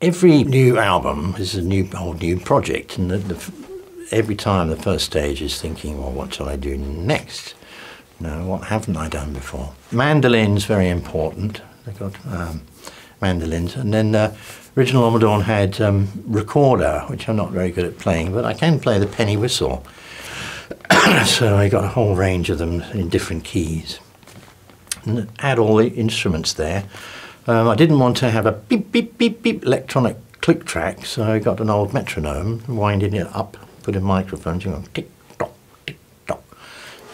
every new album is a new whole new project, and the, the, every time the first stage is thinking, well, what shall I do next? No, what haven't I done before? Mandolins very important. They got um, mandolins, and then uh, original Ommadawn had um, recorder, which I'm not very good at playing, but I can play the penny whistle. so I got a whole range of them in different keys. And add all the instruments there. Um, I didn't want to have a beep, beep, beep, beep electronic click track, so I got an old metronome, winding it up, put in microphones, you know, tick, tock, tick, tock.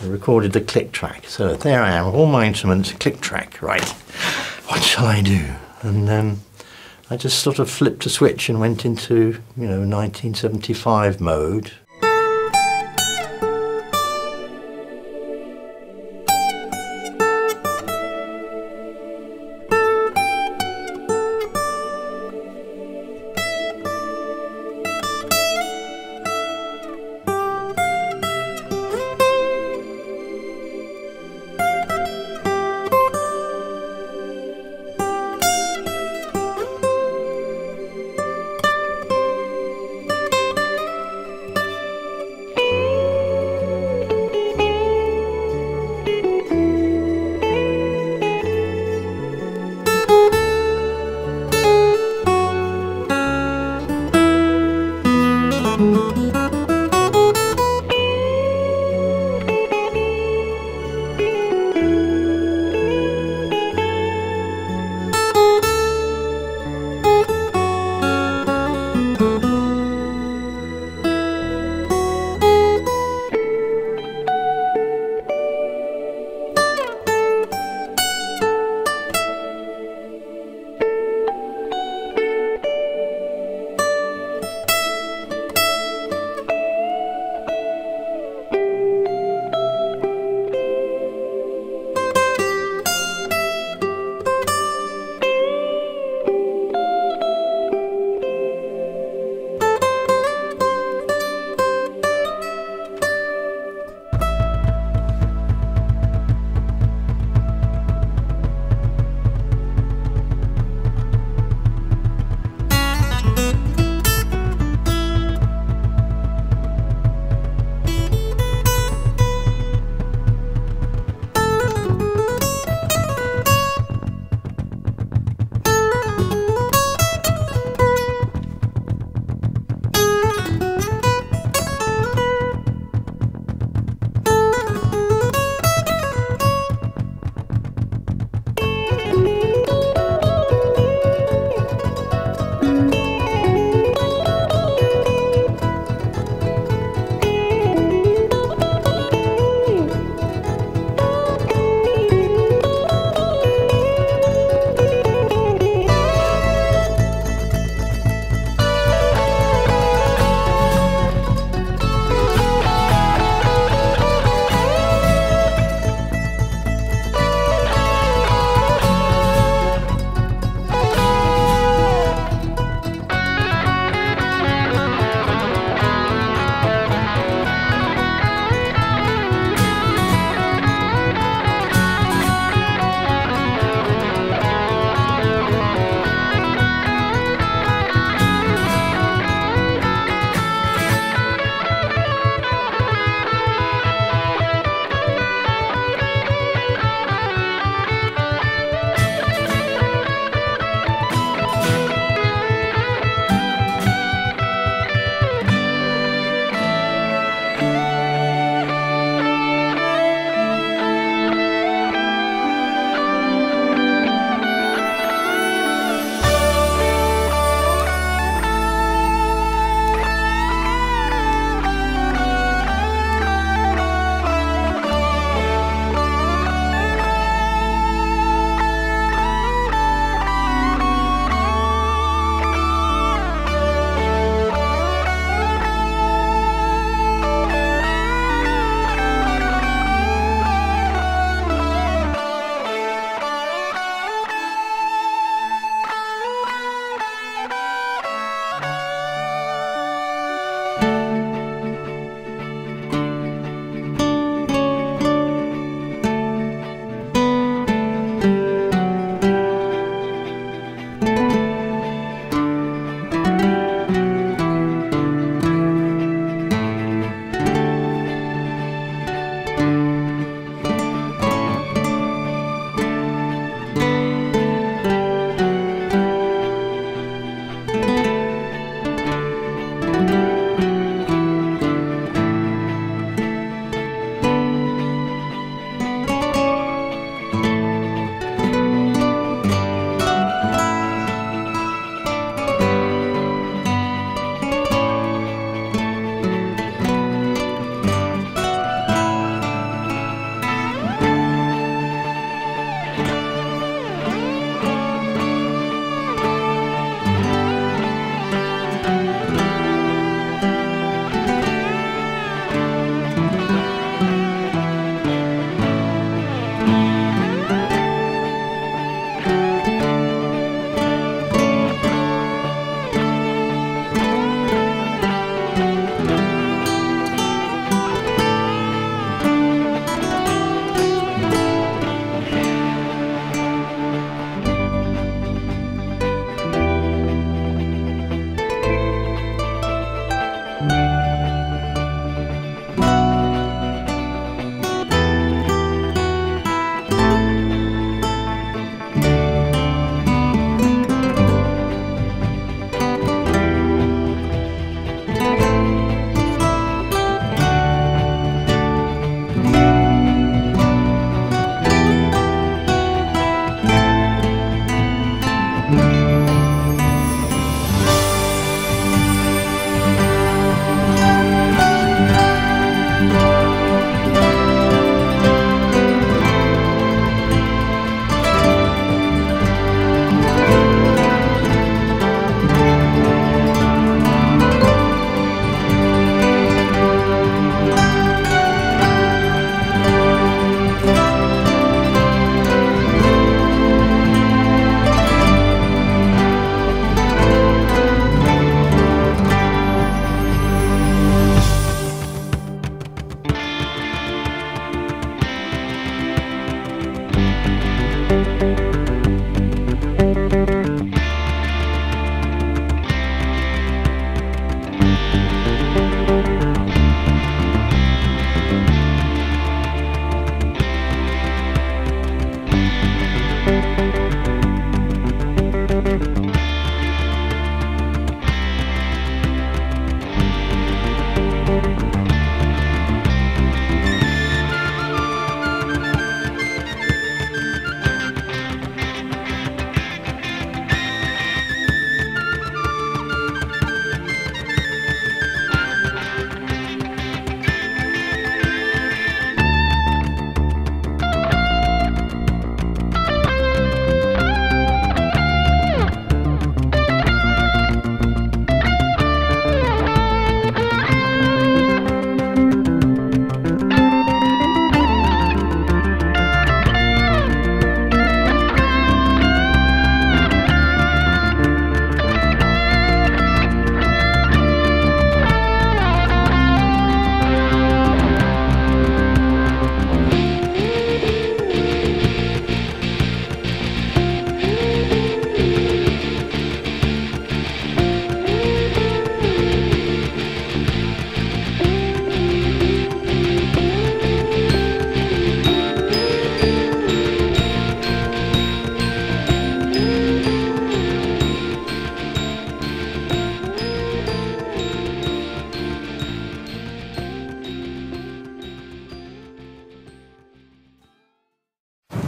I recorded the click track. So there I am, all my instruments, click track, right. What shall I do? And um, I just sort of flipped a switch and went into, you know, 1975 mode.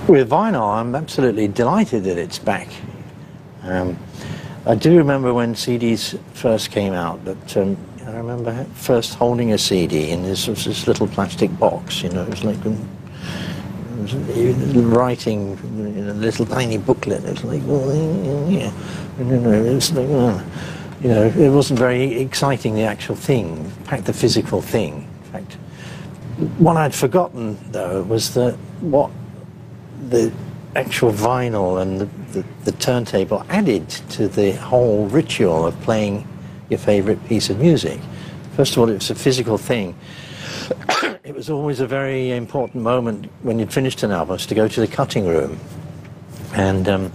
With vinyl, I'm absolutely delighted that it's back. Um, I do remember when CDs first came out that um, I remember first holding a CD in this, this little plastic box, you know, it was like um, writing in a little tiny booklet. It was like, oh, yeah, you know, it was like, oh. you know, it wasn't very exciting, the actual thing, in fact, the physical thing. In fact, what I'd forgotten, though, was that what the actual vinyl and the, the, the, turntable added to the whole ritual of playing your favorite piece of music. First of all, it was a physical thing. it was always a very important moment when you'd finished an album to go to the cutting room and um,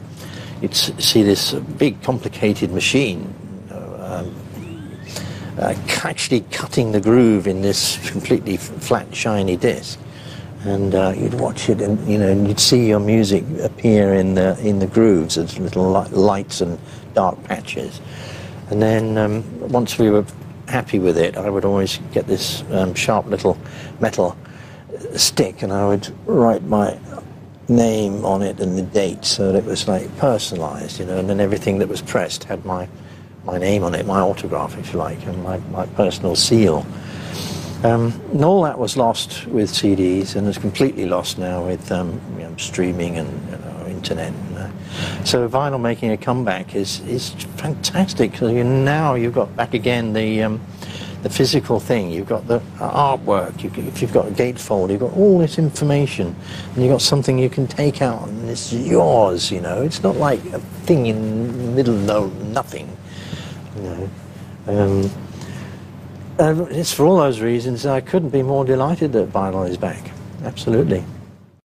you'd see this big, complicated machine um, uh, actually cutting the groove in this completely flat, shiny disc and uh, you'd watch it, and you know, and you'd see your music appear in the in the grooves as little lights and dark patches. And then um, once we were happy with it, I would always get this um, sharp little metal stick, and I would write my name on it and the date, so that it was like personalised, you know. And then everything that was pressed had my my name on it, my autograph, if you like, and my, my personal seal. Um, and all that was lost with CDs and is completely lost now with um, you know, streaming and you know, internet. And, uh, so vinyl making a comeback is, is fantastic. You, now you've got back again the, um, the physical thing. You've got the artwork. You, if you've got a gatefold, you've got all this information, and you've got something you can take out, and it's yours. You know, it's not like a thing in the middle of nothing. You know. And it's for all those reasons I couldn't be more delighted that vinyl is back. Absolutely.